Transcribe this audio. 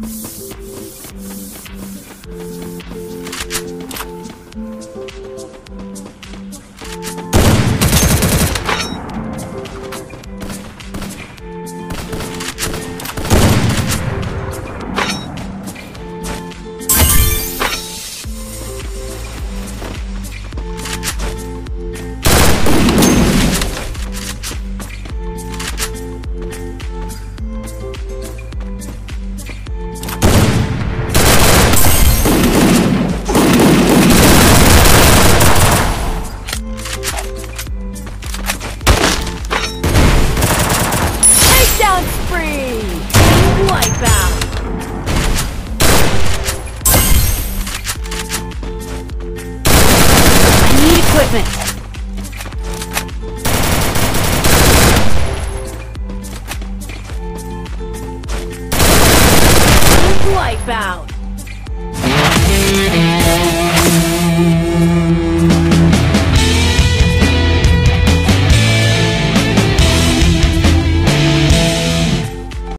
Mm-hmm. Equipment. Wipeout!